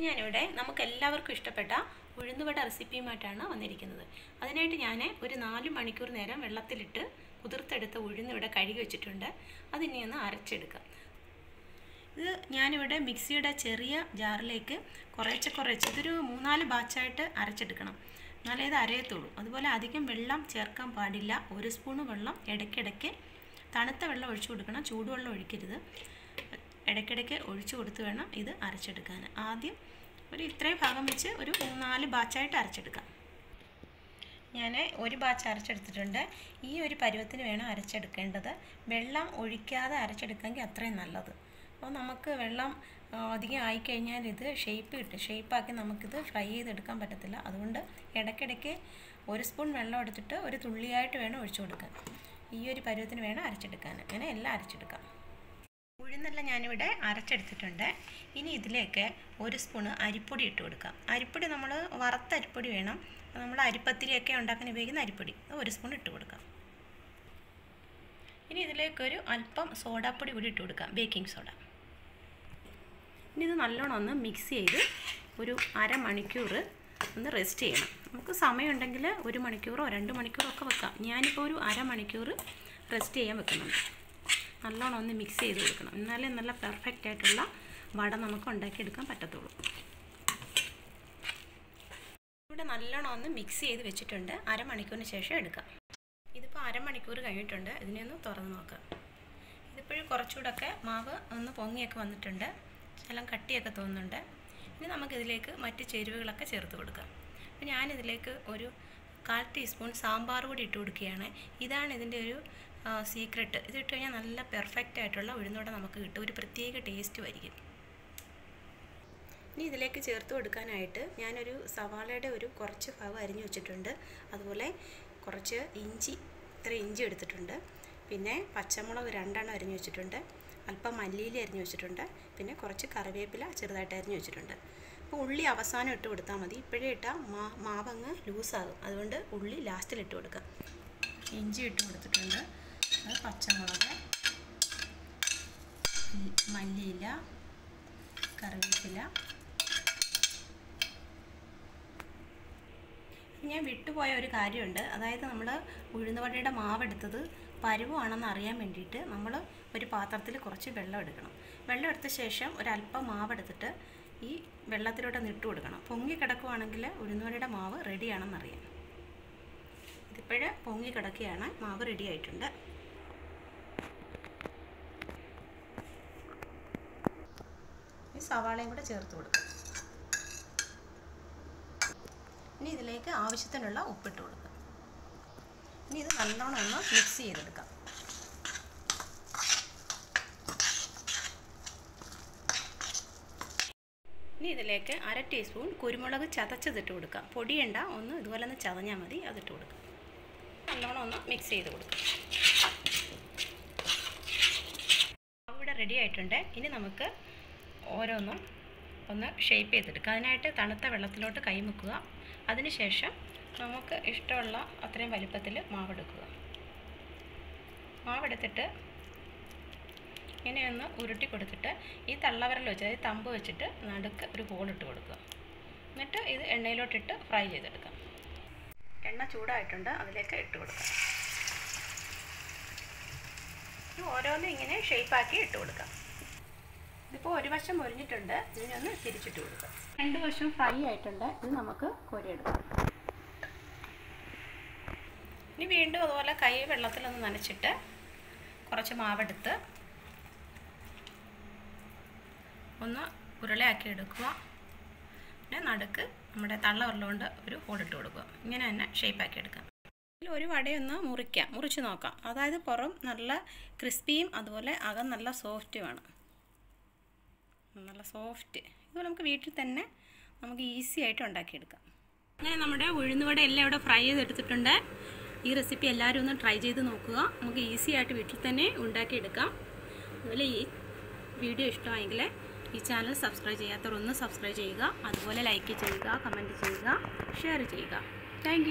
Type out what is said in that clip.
ഞാനിവിടെ നമുക്ക് എല്ലാവർക്കും ഇഷ്ടപ്പെട്ട ഉഴുന്നുവട റെസിപ്പിയുമായിട്ടാണ് വന്നിരിക്കുന്നത്. അതിനായിട്ട് ഞാൻ ഒരു നാല് മണിക്കൂർ നേരം വെള്ളത്തിലിട്ട് കുതിർത്തെടുത്ത ഉഴുന്നിവിടെ കഴുകി വെച്ചിട്ടുണ്ട്. അതിനെ ഒന്ന് അരച്ചെടുക്കാം. ഇത് ഞാനിവിടെ മിക്സിയുടെ ചെറിയ ജാറിലേക്ക് കുറേശ്ശെ കുറേശ്ശെ ഇതൊരു മൂന്നാൽ ബാച്ചായിട്ട് അരച്ചെടുക്കണം. എന്നാലേ ഇത് അരയത്തുള്ളൂ. അതുപോലെ അധികം വെള്ളം ചേർക്കാൻ പാടില്ല. ഒരു സ്പൂണ് വെള്ളം ഇടയ്ക്കിടയ്ക്ക് തണുത്ത വെള്ളം ഒഴിച്ചു കൊടുക്കണം. ചൂടുവെള്ളം ഒഴിക്കരുത്. ഇടയ്ക്കിടയ്ക്ക് ഒഴിച്ചു കൊടുത്ത് വേണം ഇത് അരച്ചെടുക്കാൻ. ആദ്യം ഒരു ഇത്രയും ഭാഗം വെച്ച് ഒരു നാല് ബാച്ചായിട്ട് അരച്ചെടുക്കാം. ഞാൻ ഒരു ബാച്ച് അരച്ചെടുത്തിട്ടുണ്ട്. ഈ ഒരു പരുവത്തിന് വേണം അരച്ചെടുക്കേണ്ടത്. വെള്ളം ഒഴിക്കാതെ അരച്ചെടുക്കാമെങ്കിൽ അത്രയും നല്ലത്. അപ്പോൾ നമുക്ക് വെള്ളം അധികം ആയിക്കഴിഞ്ഞാൽ ഇത് ഷേപ്പ് കിട്ടും ഷേപ്പാക്കി നമുക്കിത് ഫ്രൈ ചെയ്തെടുക്കാൻ പറ്റത്തില്ല. അതുകൊണ്ട് ഇടയ്ക്കിടയ്ക്ക് ഒരു സ്പൂൺ വെള്ളം എടുത്തിട്ട് ഒരു തുള്ളിയായിട്ട് വേണം ഒഴിച്ചു കൊടുക്കാൻ. ഈ ഒരു പരുവത്തിന് വേണം അരച്ചെടുക്കാൻ. അങ്ങനെ എല്ലാം അരച്ചെടുക്കാം. ഉഴുന്നെല്ലാം ഞാനിവിടെ അരച്ചെടുത്തിട്ടുണ്ട്. ഇനി ഇതിലേക്ക് ഒരു സ്പൂണ് അരിപ്പൊടി ഇട്ട് കൊടുക്കാം. അരിപ്പൊടി നമ്മൾ വറുത്ത അരിപ്പൊടി വേണം. നമ്മൾ അരിപ്പത്തിരിയൊക്കെ ഉണ്ടാക്കാൻ ഉപയോഗിക്കുന്ന അരിപ്പൊടി. ഒരു സ്പൂൺ ഇട്ട് കൊടുക്കാം. ഇനി ഇതിലേക്കൊരു അല്പം സോഡാപ്പൊടി കൂടി ഇട്ട് കൊടുക്കാം. Baking soda. ഇനി ഇത് നല്ലോണം ഒന്ന് മിക്സ് ചെയ്ത് ഒരു അരമണിക്കൂർ ഒന്ന് റെസ്റ്റ് ചെയ്യണം. നമുക്ക് സമയമുണ്ടെങ്കിൽ ഒരു മണിക്കൂറോ രണ്ട് മണിക്കൂറോ ഒക്കെ വെക്കാം. ഞാനിപ്പോൾ ഒരു അരമണിക്കൂർ റെസ്റ്റ് ചെയ്യാൻ വെക്കുന്നുണ്ട്. നല്ലോണം ഒന്ന് മിക്സ് ചെയ്ത് കൊടുക്കണം. എന്നാലേ നല്ല പെർഫെക്റ്റ് ആയിട്ടുള്ള വട നമുക്ക് ഉണ്ടാക്കിയെടുക്കാൻ പറ്റത്തുള്ളൂ. ഇവിടെ നല്ലോണം ഒന്ന് മിക്സ് ചെയ്ത് വെച്ചിട്ടുണ്ട്. അരമണിക്കൂറിന് ശേഷം എടുക്കാം. ഇതിപ്പോൾ അരമണിക്കൂർ കഴിഞ്ഞിട്ടുണ്ട്. ഇതിനെ ഒന്ന് തുറന്ന് നോക്കാം. ഇതിപ്പോഴും കുറച്ചുകൂടെയൊക്കെ മാവ് ഒന്ന് പൊങ്ങിയൊക്കെ വന്നിട്ടുണ്ട്. എല്ലാം കട്ടിയൊക്കെ തോന്നുന്നുണ്ട്. ഇനി നമുക്കിതിലേക്ക് മറ്റ് ചേരുവകളൊക്കെ ചേർത്ത് കൊടുക്കാം. അപ്പോൾ ഞാനിതിലേക്ക് ഒരു കാൽ ടീസ്പൂൺ സാമ്പാർ പൊടി ഇട്ട് കൊടുക്കുകയാണ്. ഇതാണ് ഇതിന്റെ ഒരു സീക്രട്ട് ഇത് ഇട്ട് കഴിഞ്ഞാൽ നല്ല പെർഫെക്റ്റ് ആയിട്ടുള്ള ഉഴുന്നോടെ നമുക്ക് കിട്ടും. ഒരു പ്രത്യേക ടേസ്റ്റ് വരിക്കും ഇനി ഇതിലേക്ക് ചേർത്ത് കൊടുക്കാനായിട്ട് ഞാനൊരു സവാളയുടെ ഒരു കുറച്ച് ഭാഗം അരിഞ്ഞു വെച്ചിട്ടുണ്ട്. അതുപോലെ കുറച്ച് ഇഞ്ചി ഇത്ര ഇഞ്ചി എടുത്തിട്ടുണ്ട്. പിന്നെ പച്ചമുളക് രണ്ടെണ്ണം അരിഞ്ഞു വെച്ചിട്ടുണ്ട്. അല്പം മല്ലിയില അരിഞ്ഞു വെച്ചിട്ടുണ്ട്. പിന്നെ കുറച്ച് കറിവേപ്പില ചെറുതായിട്ട് അരിഞ്ഞു വെച്ചിട്ടുണ്ട്. അപ്പോൾ ഉള്ളി അവസാനം ഇട്ട് കൊടുത്താൽ മതി. ഇപ്പോഴേ ഇട്ടാൽ മാ മാവങ്ങ് ലൂസാകും. അതുകൊണ്ട് ഉള്ളി ലാസ്റ്റിൽ ഇട്ട് കൊടുക്കാം. ഇഞ്ചി ഇട്ട് കൊടുത്തിട്ടുണ്ട്. അത് പച്ചമുളക് മല്ലിയില കറിവേപ്പില. ഞാൻ വിട്ടുപോയ ഒരു കാര്യമുണ്ട്. അതായത് നമ്മൾ ഉഴുന്നുവടയുടെ മാവെടുത്തത് പരുവമാണെന്ന് അറിയാൻ വേണ്ടിയിട്ട് നമ്മൾ ഒരു പാത്രത്തിൽ കുറച്ച് വെള്ളം എടുക്കണം. വെള്ളം എടുത്ത ശേഷം ഒരല്പം മാവെടുത്തിട്ട് ഈ വെള്ളത്തിലോട്ട് ഇട്ട് കൊടുക്കണം. പൊങ്ങി കിടക്കുവാണെങ്കിൽ ഉഴുന്നുവടയുടെ മാവ് റെഡിയാണെന്നറിയാം. ഇതിപ്പോഴ് പൊങ്ങി കിടക്കുകയാണ്. മാവ് റെഡി ആയിട്ടുണ്ട്. ഈ സവാളയും കൂടെ ചേർത്ത് കൊടുക്കുക ഇനി ഇതിലേക്ക് ആവശ്യത്തിനുള്ള ഉപ്പിട്ട് കൊടുക്കുക ഇനി ഇത് നല്ലോണം ഒന്ന് മിക്സ് ചെയ്തെടുക്കാം. ഇനി ഇതിലേക്ക് അര ടീസ്പൂൺ കുരുമുളക് ചതച്ചതിട്ട് കൊടുക്കാം പൊടിയണ്ട ഒന്ന് ഇതുപോലെ ഒന്ന് ചതഞ്ഞാൽ മതി അതിട്ട് കൊടുക്കാം നല്ലോണം ഒന്ന് മിക്സ് ചെയ്ത് കൊടുക്കാം ഇവിടെ റെഡി ആയിട്ടുണ്ട്. ഇനി നമുക്ക് ഓരോന്നും ഒന്ന് ഷേപ്പ് ചെയ്തെടുക്കുക അതിനായിട്ട് തണുത്ത വെള്ളത്തിലോട്ട് കൈമുക്കുക അതിനുശേഷം നമുക്ക് ഇഷ്ടമുള്ള അത്രയും വലിപ്പത്തിൽ മാവെടുക്കുക. മാവെടുത്തിട്ട് ഇങ്ങനെയൊന്ന് ഉരുട്ടി കൊടുത്തിട്ട് ഈ തള്ളവിരൽ വെച്ച് അതായത് തമ്പ് വെച്ചിട്ട് നടുക്ക് ഒരു ഹോളിട്ട് കൊടുക്കുക. എന്നിട്ട് ഇത് എണ്ണയിലോട്ടിട്ട് ഫ്രൈ ചെയ്തെടുക്കാം എണ്ണ ചൂടായിട്ടുണ്ട് അതിലേക്ക് ഇട്ട് കൊടുക്കാം ഓരോന്നും ഇങ്ങനെ ഷേപ്പാക്കി ഇട്ട് കൊടുക്കാം ഇതിപ്പോൾ ഒരു വശം പൊരിഞ്ഞിട്ടുണ്ട് ഇതിനൊന്ന് തിരിച്ചിട്ട് കൊടുക്കാം രണ്ട് വശം ഫ്രൈ ആയിട്ടുണ്ട് ഇത് നമുക്ക് കോരിയെടുക്കാം. ഇനി വീണ്ടും അതുപോലെ കൈ വെള്ളത്തിലൊന്ന് നനച്ചിട്ട് കുറച്ച് മാവെടുത്ത് ഒന്ന് ഉരുളയാക്കി എടുക്കുക. പിന്നെ നടുക്ക് നമ്മുടെ തള്ള ഉരുളുകൊണ്ട് ഒരു ഹോളിട്ട് കൊടുക്കുക. ഇങ്ങനെ തന്നെ ഷേപ്പാക്കി എടുക്കാം. ഒരു വടയൊന്ന് മുറിക്കാം. മുറിച്ച് നോക്കാം. അതായത് പുറം നല്ല ക്രിസ്പിയും അതുപോലെ അകം നല്ല സോഫ്റ്റുമാണ് നല്ല സോഫ്റ്റ് ഇത് നമുക്ക് വീട്ടിൽ തന്നെ നമുക്ക് ഈസി ആയിട്ട് ഉണ്ടാക്കിയെടുക്കാം. അങ്ങനെ നമ്മുടെ ഉഴുന്നുവട എല്ലാം ഇവിടെ ഫ്രൈ ചെയ്തെടുത്തിട്ടുണ്ട്. ഈ റെസിപ്പി എല്ലാവരും ഒന്ന് ട്രൈ ചെയ്ത് നോക്കുക. നമുക്ക് ഈസി ആയിട്ട് വീട്ടിൽ തന്നെ ഉണ്ടാക്കിയെടുക്കാം. അതുപോലെ ഈ വീഡിയോ ഇഷ്ടമായെങ്കിൽ ഈ ചാനൽ സബ്സ്ക്രൈബ് ചെയ്യാത്തവർ ഒന്ന് സബ്സ്ക്രൈബ് ചെയ്യുക. അതുപോലെ ലൈക്ക് ചെയ്യുക കമന്റ് ചെയ്യുക ഷെയർ ചെയ്യുക. താങ്ക്